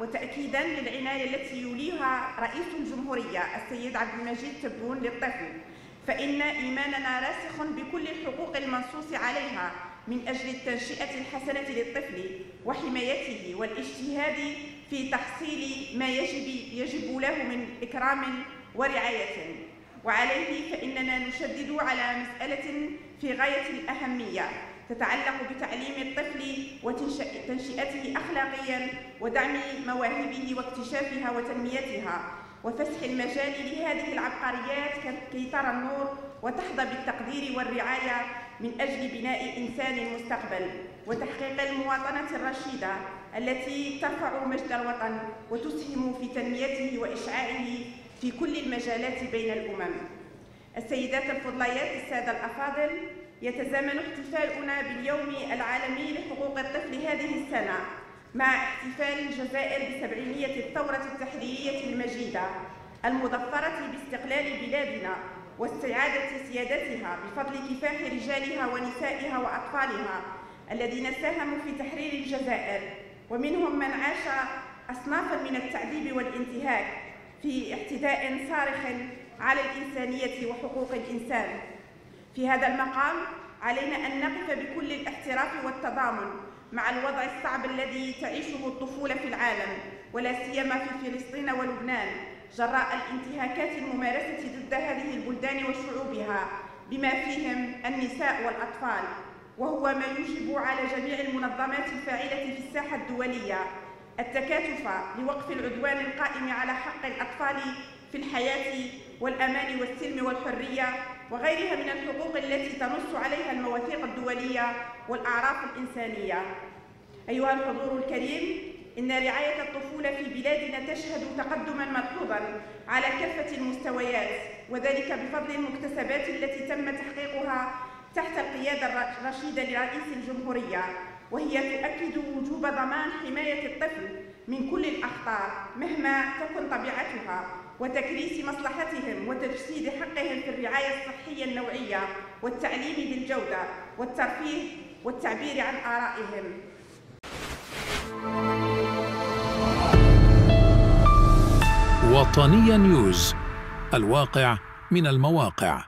وتأكيدا للعناية التي يوليها رئيس الجمهورية السيد عبد المجيد تبون للطفل. فإن إيماننا راسخ بكل الحقوق المنصوص عليها من أجل التنشئة الحسنة للطفل وحمايته والاجتهاد في تحصيل ما يجب, يجب له من إكرام ورعاية. وعليه فإننا نشدد على مسألة في غاية الأهمية. تتعلق بتعليم الطفل وتنشئته أخلاقيا ودعم مواهبه واكتشافها وتنميتها وفسح المجال لهذه العبقريات كي ترى النور وتحظى بالتقدير والرعاية من أجل بناء إنسان المستقبل وتحقيق المواطنة الرشيدة التي ترفع مجد الوطن وتسهم في تنميته وإشعاعه في كل المجالات بين الأمم. السيدات الفضليات السادة الأفاضل يتزامن احتفالنا باليوم العالمي لحقوق الطفل هذه السنة مع احتفال الجزائر بسبعينية الثورة التحريرية المجيدة المظفرة باستقلال بلادنا واستعادة سيادتها بفضل كفاح رجالها ونسائها وأطفالها الذين ساهموا في تحرير الجزائر. ومنهم من عاش أصنافا من التعذيب والانتهاك في اعتداء صارخ على الإنسانية وحقوق الإنسان. في هذا المقام علينا أن نقف بكل الاحتراف والتضامن مع الوضع الصعب الذي تعيشه الطفولة في العالم ولا سيما في فلسطين ولبنان جراء الانتهاكات الممارسة ضد هذه البلدان وشعوبها بما فيهم النساء والأطفال. وهو ما يجب على جميع المنظمات الفاعلة في الساحة الدولية التكاتف لوقف العدوان القائم على حق الأطفال في الحياة والأمان والسلم والحرية وغيرها من الحقوق التي تنص عليها المواثيق الدولية والأعراف الإنسانية. أيها الحضور الكريم إن رعاية الطفولة في بلادنا تشهد تقدما ملحوظا على كافة المستويات وذلك بفضل المكتسبات التي تم تحقيقها تحت القيادة الرشيدة لرئيس الجمهورية وهي تؤكد وجوب ضمان حماية الطفل من كل الأخطار مهما تكن طبيعتها. وتكريس مصلحتهم وتجسيد حقهم في الرعاية الصحية النوعية والتعليم بالجودة والترفيه والتعبير عن آرائهم. وطنيا نيوز الواقع من المواقع.